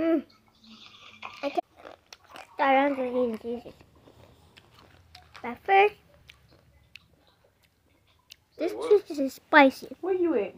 Mm. I can start on the eating Jesus. But first, this cheese is spicy. Where you at?